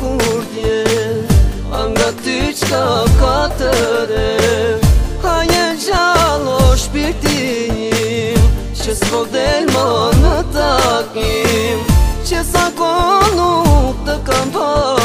kur dje Anga ty qka ka të re Ka një gjallo shpirtim Që s'po del ma në takim Që sa konu të kam parë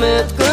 met